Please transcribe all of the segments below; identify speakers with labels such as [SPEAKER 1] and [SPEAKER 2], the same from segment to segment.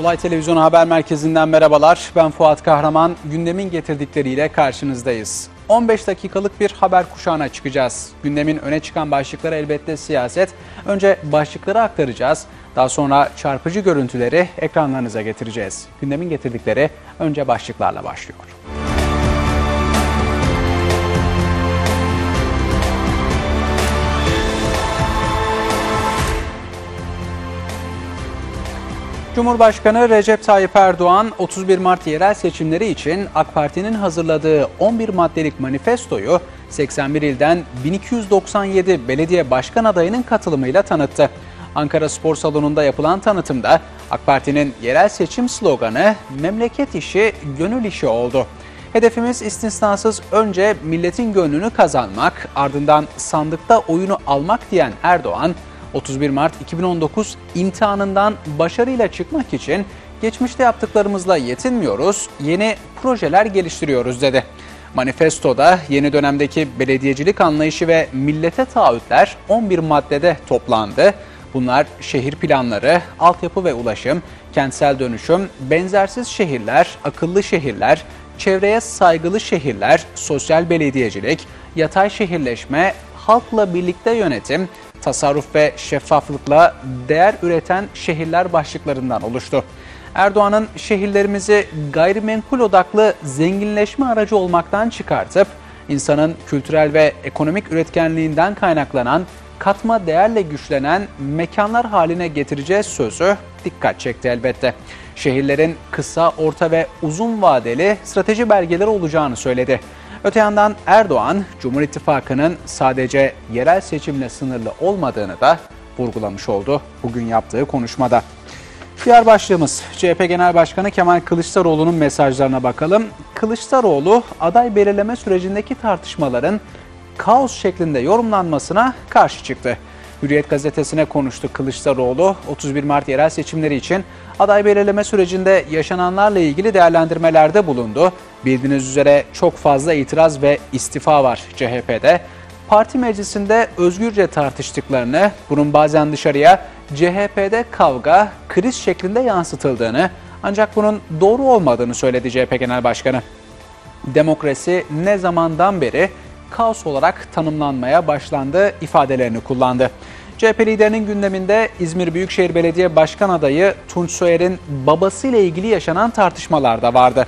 [SPEAKER 1] Olay Televizyonu Haber Merkezi'nden merhabalar. Ben Fuat Kahraman. Gündemin getirdikleriyle karşınızdayız. 15 dakikalık bir haber kuşağına çıkacağız. Gündemin öne çıkan başlıkları elbette siyaset. Önce başlıkları aktaracağız. Daha sonra çarpıcı görüntüleri ekranlarınıza getireceğiz. Gündemin getirdikleri önce başlıklarla başlıyor. Cumhurbaşkanı Recep Tayyip Erdoğan 31 Mart yerel seçimleri için AK Parti'nin hazırladığı 11 maddelik manifestoyu 81 ilden 1297 belediye başkan adayının katılımıyla tanıttı. Ankara Spor Salonu'nda yapılan tanıtımda AK Parti'nin yerel seçim sloganı memleket işi gönül işi oldu. Hedefimiz istisnasız önce milletin gönlünü kazanmak, ardından sandıkta oyunu almak diyen Erdoğan, 31 Mart 2019 imtihanından başarıyla çıkmak için geçmişte yaptıklarımızla yetinmiyoruz, yeni projeler geliştiriyoruz dedi. Manifestoda yeni dönemdeki belediyecilik anlayışı ve millete taahhütler 11 maddede toplandı. Bunlar şehir planları, altyapı ve ulaşım, kentsel dönüşüm, benzersiz şehirler, akıllı şehirler, çevreye saygılı şehirler, sosyal belediyecilik, yatay şehirleşme, halkla birlikte yönetim, tasarruf ve şeffaflıkla değer üreten şehirler başlıklarından oluştu. Erdoğan'ın şehirlerimizi gayrimenkul odaklı zenginleşme aracı olmaktan çıkartıp insanın kültürel ve ekonomik üretkenliğinden kaynaklanan katma değerle güçlenen mekanlar haline getireceğiz sözü dikkat çekti elbette. Şehirlerin kısa, orta ve uzun vadeli strateji belgeleri olacağını söyledi. Öte yandan Erdoğan, Cumhur İttifakı'nın sadece yerel seçimle sınırlı olmadığını da vurgulamış oldu bugün yaptığı konuşmada. Diğer başlığımız CHP Genel Başkanı Kemal Kılıçdaroğlu'nun mesajlarına bakalım. Kılıçdaroğlu aday belirleme sürecindeki tartışmaların kaos şeklinde yorumlanmasına karşı çıktı. Hürriyet gazetesine konuştu Kılıçdaroğlu. 31 Mart yerel seçimleri için aday belirleme sürecinde yaşananlarla ilgili değerlendirmelerde bulundu. Bildiğiniz üzere çok fazla itiraz ve istifa var CHP'de. Parti meclisinde özgürce tartıştıklarını, bunun bazen dışarıya CHP'de kavga, kriz şeklinde yansıtıldığını ancak bunun doğru olmadığını söyledi CHP Genel Başkanı. Demokrasi ne zamandan beri kaos olarak tanımlanmaya başlandı ifadelerini kullandı. CHP liderinin gündeminde İzmir Büyükşehir Belediye Başkan adayı Tunç Soyer'in babasıyla ilgili yaşanan tartışmalar da vardı.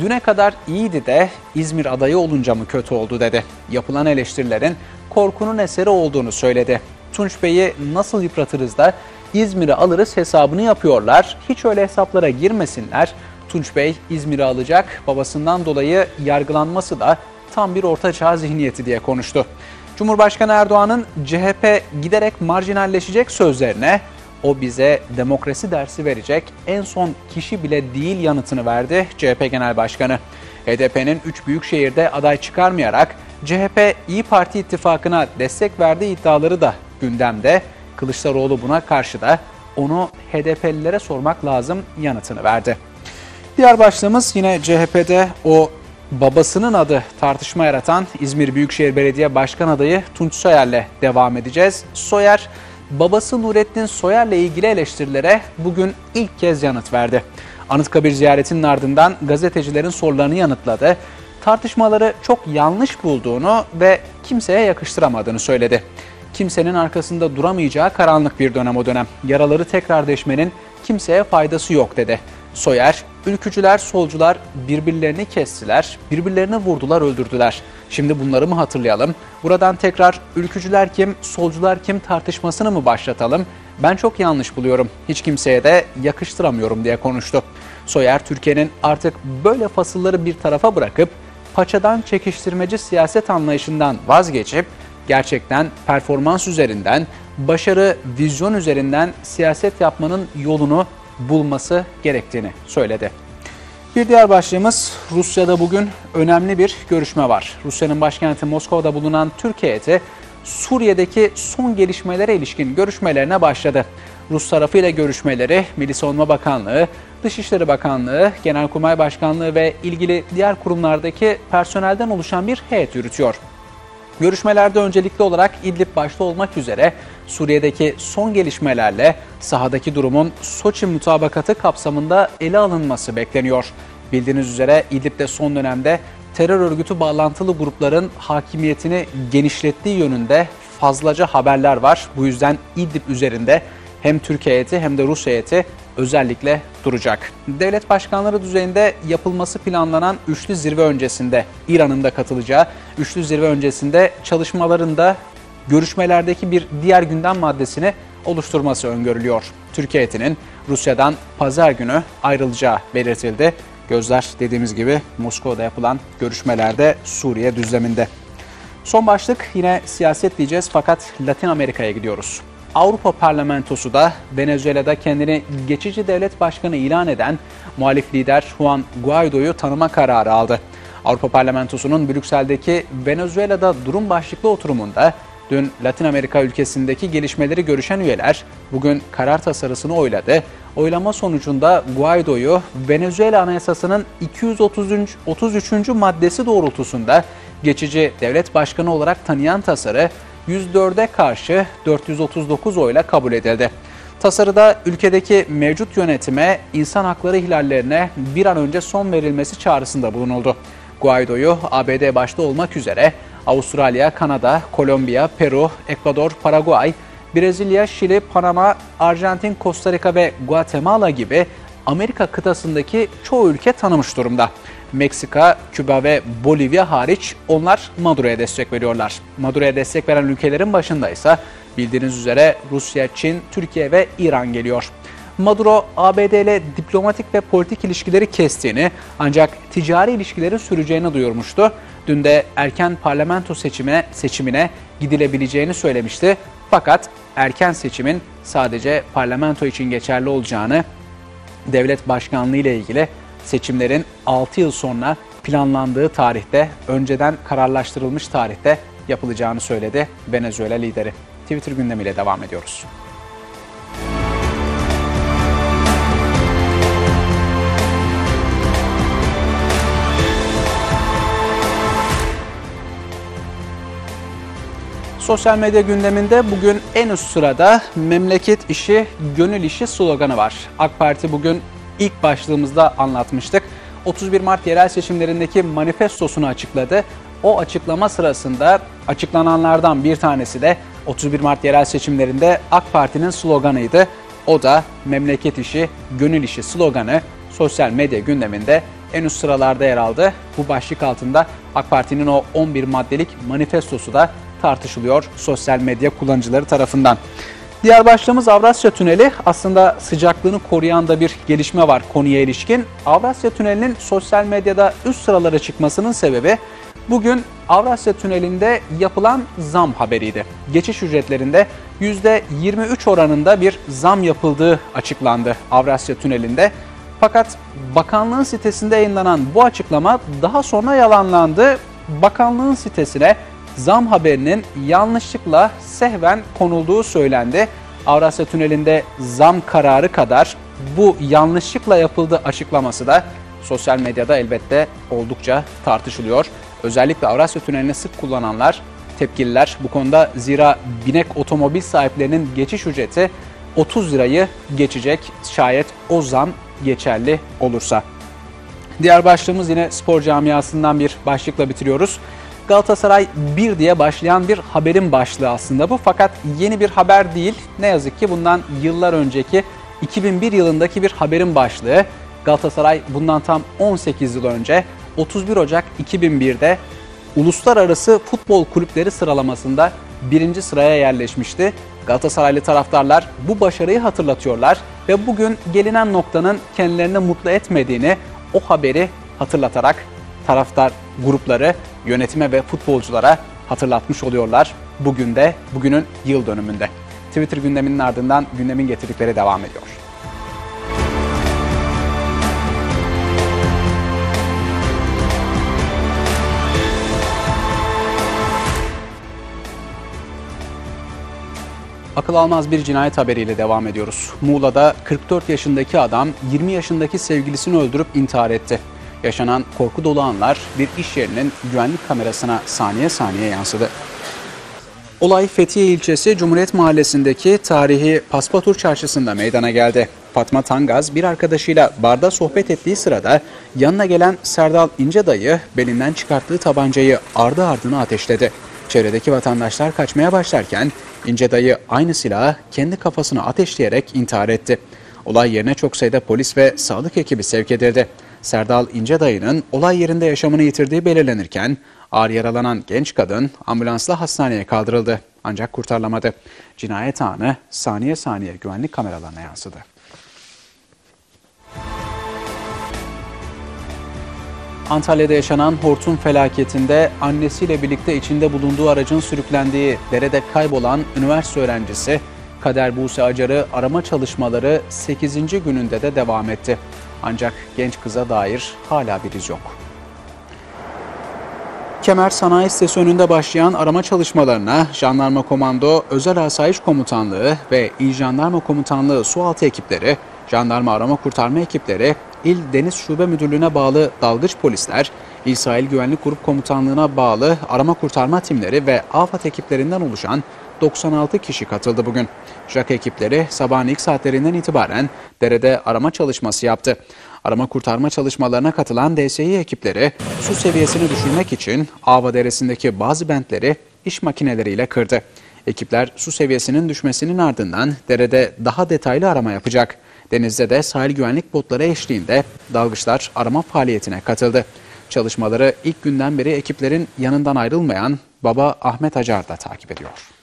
[SPEAKER 1] Düne kadar iyiydi de İzmir adayı olunca mı kötü oldu dedi. Yapılan eleştirilerin korkunun eseri olduğunu söyledi. Tunç Bey'i nasıl yıpratırız da İzmir'i alırız hesabını yapıyorlar. Hiç öyle hesaplara girmesinler. Tunç Bey İzmir'i alacak, babasından dolayı yargılanması da tam bir ortaçağ zihniyeti diye konuştu. Cumhurbaşkanı Erdoğan'ın CHP giderek marjinalleşecek sözlerine o bize demokrasi dersi verecek en son kişi bile değil yanıtını verdi CHP Genel Başkanı. HDP'nin 3 büyük şehirde aday çıkarmayarak CHP İyi Parti ittifakına destek verdiği iddiaları da gündemde. Kılıçdaroğlu buna karşı da onu HDP'lilere sormak lazım yanıtını verdi. Diğer başlığımız yine CHP'de o babasının adı tartışma yaratan İzmir Büyükşehir Belediye Başkan adayı Tunç Soyer'le devam edeceğiz. Soyer, babası Nurettin Soyer'le ilgili eleştirilere bugün ilk kez yanıt verdi. Anıtkabir ziyaretinin ardından gazetecilerin sorularını yanıtladı. Tartışmaları çok yanlış bulduğunu ve kimseye yakıştıramadığını söyledi. Kimsenin arkasında duramayacağı karanlık bir dönem o dönem. Yaraları tekrar deşmenin kimseye faydası yok dedi. Soyer, ülkücüler, solcular birbirlerini kestiler, birbirlerini vurdular, öldürdüler. Şimdi bunları mı hatırlayalım? Buradan tekrar ülkücüler kim, solcular kim tartışmasını mı başlatalım? Ben çok yanlış buluyorum. Hiç kimseye de yakıştıramıyorum diye konuştu. Soyer, Türkiye'nin artık böyle fasılları bir tarafa bırakıp paçadan çekiştirmeci siyaset anlayışından vazgeçip gerçekten performans üzerinden, başarı, vizyon üzerinden siyaset yapmanın yolunu bulması gerektiğini söyledi. Bir diğer başlığımız Rusya'da bugün önemli bir görüşme var. Rusya'nın başkenti Moskova'da bulunan Türkiye Suriye'deki son gelişmelere ilişkin görüşmelerine başladı. Rus tarafıyla görüşmeleri Milli Savunma Bakanlığı, Dışişleri Bakanlığı, Genelkurmay Başkanlığı ve ilgili diğer kurumlardaki personelden oluşan bir heyet yürütüyor. Görüşmelerde öncelikli olarak İdlib başta olmak üzere Suriye'deki son gelişmelerle sahadaki durumun Soçi mutabakatı kapsamında ele alınması bekleniyor. Bildiğiniz üzere İdlib'de son dönemde terör örgütü bağlantılı grupların hakimiyetini genişlettiği yönünde fazlaca haberler var. Bu yüzden İdlib üzerinde hem Türkiye heyeti hem de Rus heyeti özellikle duracak. Devlet başkanları düzeyinde yapılması planlanan üçlü zirve öncesinde İran'ın da katılacağı üçlü zirve öncesinde çalışmalarında görüşmelerdeki bir diğer gündem maddesini oluşturması öngörülüyor. Türkiye heyetinin Rusya'dan pazar günü ayrılacağı belirtildi. Gözler dediğimiz gibi Moskova'da yapılan görüşmelerde Suriye düzleminde. Son başlık yine siyaset diyeceğiz fakat Latin Amerika'ya gidiyoruz. Avrupa Parlamentosu da Venezuela'da kendini geçici devlet başkanı ilan eden muhalif lider Juan Guaido'yu tanıma kararı aldı. Avrupa Parlamentosu'nun Brüksel'deki Venezuela'da durum başlıklı oturumunda dün Latin Amerika ülkesindeki gelişmeleri görüşen üyeler bugün karar tasarısını oyladı. Oylama sonucunda Guaido'yu Venezuela Anayasası'nın 233. maddesi doğrultusunda geçici devlet başkanı olarak tanıyan tasarı 104'e karşı 439 oyla kabul edildi. Tasarıda ülkedeki mevcut yönetime insan hakları ihlallerine bir an önce son verilmesi çağrısında bulunuldu. Guaido'yu ABD başta olmak üzere Avustralya, Kanada, Kolombiya, Peru, Ekvador, Paraguay, Brezilya, Şili, Panama, Arjantin, Costa Rica ve Guatemala gibi Amerika kıtasındaki çoğu ülke tanımış durumda. Meksika, Küba ve Bolivya hariç onlar Maduro'ya destek veriyorlar. Maduro'ya destek veren ülkelerin başında ise bildiğiniz üzere Rusya, Çin, Türkiye ve İran geliyor. Maduro ABD ile diplomatik ve politik ilişkileri kestiğini ancak ticari ilişkilerin süreceğini duyurmuştu. Dün de erken parlamento seçimine, seçimine gidilebileceğini söylemişti. Fakat erken seçimin sadece parlamento için geçerli olacağını devlet başkanlığı ile ilgili seçimlerin 6 yıl sonra planlandığı tarihte, önceden kararlaştırılmış tarihte yapılacağını söyledi Venezuela lideri. Twitter gündemiyle devam ediyoruz. Sosyal medya gündeminde bugün en üst sırada memleket işi, gönül işi sloganı var. AK Parti bugün ilk başlığımızda anlatmıştık. 31 Mart yerel seçimlerindeki manifestosunu açıkladı. O açıklama sırasında açıklananlardan bir tanesi de 31 Mart yerel seçimlerinde AK Parti'nin sloganıydı. O da memleket işi, gönül işi sloganı sosyal medya gündeminde en üst sıralarda yer aldı. Bu başlık altında AK Parti'nin o 11 maddelik manifestosu da tartışılıyor sosyal medya kullanıcıları tarafından. Diğer başlığımız Avrasya Tüneli. Aslında sıcaklığını koruyan da bir gelişme var konuya ilişkin. Avrasya Tüneli'nin sosyal medyada üst sıralara çıkmasının sebebi bugün Avrasya Tüneli'nde yapılan zam haberiydi. Geçiş ücretlerinde %23 oranında bir zam yapıldığı açıklandı Avrasya Tüneli'nde. Fakat bakanlığın sitesinde yayınlanan bu açıklama daha sonra yalanlandı. Bakanlığın sitesine zam haberinin yanlışlıkla sehven konulduğu söylendi. Avrasya Tüneli'nde zam kararı kadar bu yanlışlıkla yapıldığı açıklaması da sosyal medyada elbette oldukça tartışılıyor. Özellikle Avrasya Tüneli'ni sık kullananlar tepkililer bu konuda zira binek otomobil sahiplerinin geçiş ücreti 30 lirayı geçecek şayet o zam geçerli olursa. Diğer başlığımız yine spor camiasından bir başlıkla bitiriyoruz. Galatasaray 1 diye başlayan bir haberin başlığı aslında bu. Fakat yeni bir haber değil. Ne yazık ki bundan yıllar önceki 2001 yılındaki bir haberin başlığı. Galatasaray bundan tam 18 yıl önce 31 Ocak 2001'de Uluslararası Futbol Kulüpleri sıralamasında birinci sıraya yerleşmişti. Galatasaraylı taraftarlar bu başarıyı hatırlatıyorlar ve bugün gelinen noktanın kendilerini mutlu etmediğini o haberi hatırlatarak taraftar grupları yönetime ve futbolculara hatırlatmış oluyorlar. Bugün de bugünün yıl dönümünde. Twitter gündeminin ardından gündemin getirdikleri devam ediyor. Akıl almaz bir cinayet haberiyle devam ediyoruz. Muğla'da 44 yaşındaki adam 20 yaşındaki sevgilisini öldürüp intihar etti. Yaşanan korku dolu anlar bir iş yerinin güvenlik kamerasına saniye saniye yansıdı. Olay Fethiye ilçesi Cumhuriyet Mahallesi'ndeki tarihi Paspatur Çarşısı'nda meydana geldi. Fatma Tangaz bir arkadaşıyla barda sohbet ettiği sırada yanına gelen Serdal İnce dayı belinden çıkarttığı tabancayı ardı ardına ateşledi. Çevredeki vatandaşlar kaçmaya başlarken İnce dayı aynı silahı kendi kafasına ateşleyerek intihar etti. Olay yerine çok sayıda polis ve sağlık ekibi sevk edildi. Serdal İnce dayının olay yerinde yaşamını yitirdiği belirlenirken ağır yaralanan genç kadın ambulansla hastaneye kaldırıldı ancak kurtarılamadı. Cinayet anı saniye saniye güvenlik kameralarına yansıdı. Antalya'da yaşanan hortum felaketinde annesiyle birlikte içinde bulunduğu aracın sürüklendiği derede kaybolan üniversite öğrencisi Kader Buse Acar'ı arama çalışmaları 8. gününde de devam etti. Ancak genç kıza dair hala bir iz yok. Kemer Sanayi Sitesi önünde başlayan arama çalışmalarına Jandarma Komando, Özel Asayiş Komutanlığı ve İl Jandarma Komutanlığı sualtı ekipleri, Jandarma Arama Kurtarma ekipleri, İl Deniz Şube Müdürlüğü'ne bağlı dalgıç polisler, İl Sahil Güvenlik Grup Komutanlığı'na bağlı arama kurtarma timleri ve AFAD ekiplerinden oluşan 96 kişi katıldı bugün. JAK ekipleri sabahın ilk saatlerinden itibaren derede arama çalışması yaptı. Arama kurtarma çalışmalarına katılan DSİ ekipleri su seviyesini düşürmek için Ava Deresi'ndeki bazı bentleri iş makineleriyle kırdı. Ekipler su seviyesinin düşmesinin ardından derede daha detaylı arama yapacak. Denizde de sahil güvenlik botları eşliğinde dalgıçlar arama faaliyetine katıldı. Çalışmaları ilk günden beri ekiplerin yanından ayrılmayan baba Ahmet Acar da takip ediyor.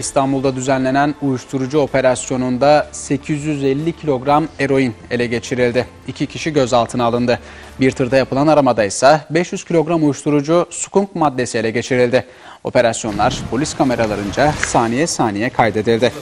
[SPEAKER 1] İstanbul'da düzenlenen uyuşturucu operasyonunda 850 kilogram eroin ele geçirildi. İki kişi gözaltına alındı. Bir tırda yapılan aramada ise 500 kilogram uyuşturucu skunk maddesi ele geçirildi. Operasyonlar polis kameralarınca saniye saniye kaydedildi.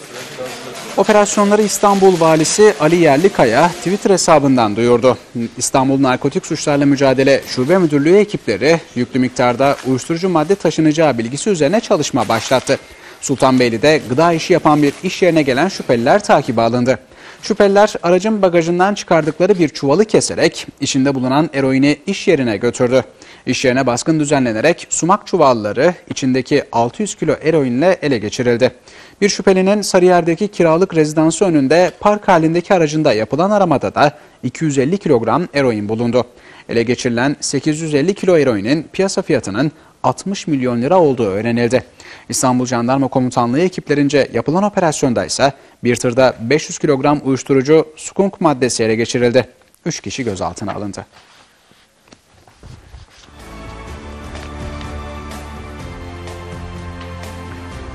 [SPEAKER 1] Operasyonları İstanbul Valisi Ali Yerlikaya Twitter hesabından duyurdu. İstanbul Narkotik Suçlarla Mücadele Şube Müdürlüğü ekipleri yüklü miktarda uyuşturucu madde taşınacağı bilgisi üzerine çalışma başlattı. Sultanbeyli'de gıda işi yapan bir iş yerine gelen şüpheliler takibe alındı. Şüpheliler aracın bagajından çıkardıkları bir çuvalı keserek içinde bulunan eroini iş yerine götürdü. İş yerine baskın düzenlenerek sumak çuvalları içindeki 600 kilo eroinle ele geçirildi. Bir şüphelinin Sarıyer'deki kiralık rezidansı önünde park halindeki aracında yapılan aramada da 250 kilogram eroin bulundu. Ele geçirilen 850 kilo eroinin piyasa fiyatının 60 milyon lira olduğu öğrenildi. İstanbul Jandarma Komutanlığı ekiplerince yapılan operasyonda ise bir tırda 500 kilogram uyuşturucu skunk maddesi ele geçirildi. 3 kişi gözaltına alındı.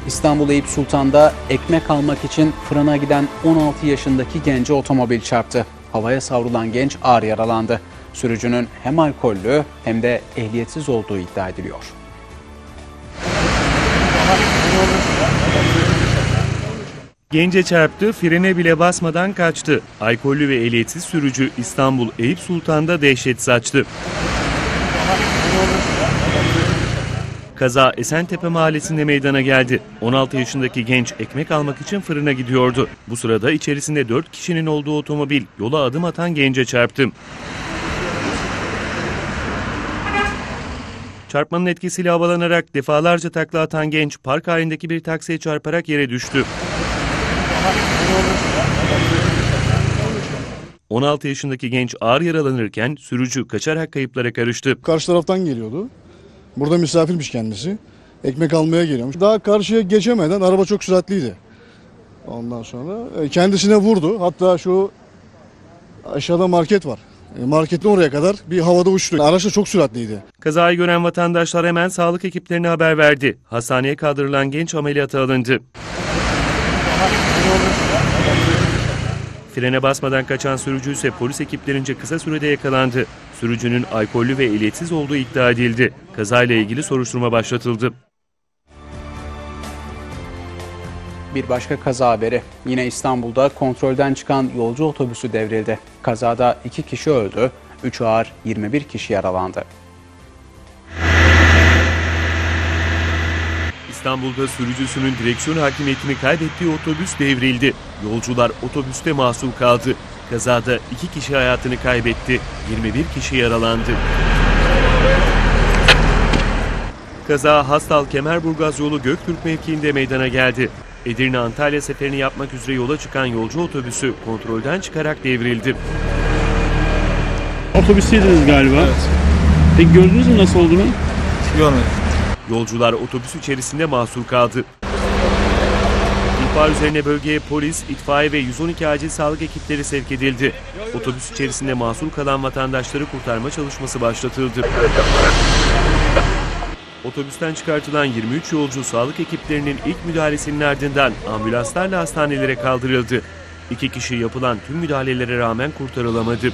[SPEAKER 1] İstanbul Eyüp Sultan'da ekmek almak için fırına giden 16 yaşındaki gence otomobil çarptı. Havaya savrulan genç ağır yaralandı. Sürücünün hem alkollü hem de ehliyetsiz olduğu iddia ediliyor.
[SPEAKER 2] Gence çarptı, frene bile basmadan kaçtı. Alkollü ve ehliyetsiz sürücü İstanbul Eyüp Sultan'da dehşet saçtı. Kaza Esentepe mahallesinde meydana geldi. 16 yaşındaki genç ekmek almak için fırına gidiyordu. Bu sırada içerisinde 4 kişinin olduğu otomobil yola adım atan gence çarptı. Çarpmanın etkisiyle havalanarak defalarca takla atan genç park halindeki bir taksiye çarparak yere düştü. 16 yaşındaki genç ağır yaralanırken sürücü kaçarak kayıplara karıştı.
[SPEAKER 3] Karşı taraftan geliyordu. Burada misafirmiş kendisi. Ekmek almaya geliyormuş. Daha karşıya geçemeden araba çok süratliydi. Ondan sonra e, kendisine vurdu. Hatta şu aşağıda market var. E, Marketin oraya kadar bir havada uçtu. Araç da çok süratliydi.
[SPEAKER 2] Kazayı gören vatandaşlar hemen sağlık ekiplerine haber verdi. Hastaneye kaldırılan genç ameliyata alındı. Frene basmadan kaçan sürücü ise polis ekiplerince kısa sürede yakalandı. Sürücünün alkollü ve ehliyetsiz olduğu iddia edildi. Kazayla ilgili soruşturma başlatıldı.
[SPEAKER 1] Bir başka kaza haberi. Yine İstanbul'da kontrolden çıkan yolcu otobüsü devrildi. Kazada 2 kişi öldü, 3 ağır 21 kişi yaralandı.
[SPEAKER 2] İstanbul'da sürücüsünün direksiyon hakimiyetini kaybettiği otobüs devrildi. Yolcular otobüste mahsur kaldı. Kazada iki kişi hayatını kaybetti, 21 kişi yaralandı. Kaza Hastal Kemerburgaz yolu Göktürk mevkiinde meydana geldi. Edirne Antalya seferini yapmak üzere yola çıkan yolcu otobüsü kontrolden çıkarak devrildi.
[SPEAKER 4] Otobüsteydiniz galiba. Peki gördünüz mü nasıl olduğunu?
[SPEAKER 5] Görmedim.
[SPEAKER 2] Yolcular otobüs içerisinde mahsur kaldı. İhbar üzerine bölgeye polis, itfaiye ve 112 acil sağlık ekipleri sevk edildi. Otobüs içerisinde mahsur kalan vatandaşları kurtarma çalışması başlatıldı. Otobüsten çıkartılan 23 yolcu sağlık ekiplerinin ilk müdahalesinin ardından ambulanslarla hastanelere kaldırıldı. İki kişi yapılan tüm müdahalelere rağmen kurtarılamadı.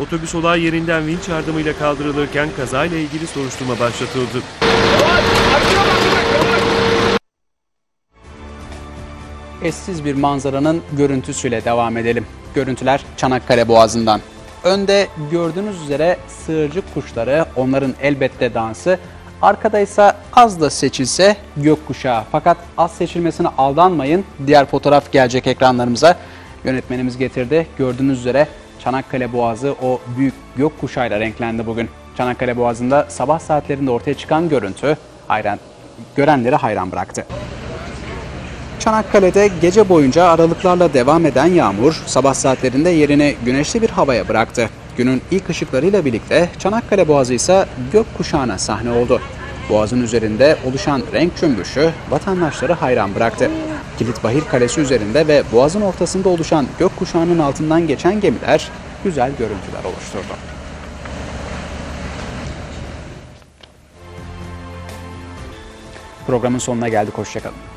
[SPEAKER 2] Otobüs olay yerinden vinç yardımıyla kaldırılırken kazayla ilgili soruşturma başlatıldı.
[SPEAKER 1] Eşsiz bir manzaranın görüntüsüyle devam edelim. Görüntüler Çanakkale Boğazı'ndan. Önde gördüğünüz üzere sığırcık kuşları, onların elbette dansı. Arkada ise az da seçilse gökkuşağı. Fakat az seçilmesine aldanmayın. Diğer fotoğraf gelecek ekranlarımıza. Yönetmenimiz getirdi. Gördüğünüz üzere Çanakkale Boğazı o büyük gökkuşağıyla renklendi bugün. Çanakkale Boğazı'nda sabah saatlerinde ortaya çıkan görüntü hayran, görenleri hayran bıraktı. Çanakkale'de gece boyunca aralıklarla devam eden yağmur sabah saatlerinde yerini güneşli bir havaya bıraktı. Günün ilk ışıklarıyla birlikte Çanakkale Boğazı ise gökkuşağına sahne oldu. Boğazın üzerinde oluşan renk cümbüşü vatandaşları hayran bıraktı. Kilitbahir Kalesi üzerinde ve boğazın ortasında oluşan gökkuşağının altından geçen gemiler güzel görüntüler oluşturdu. Programın sonuna geldik. Hoşçakalın.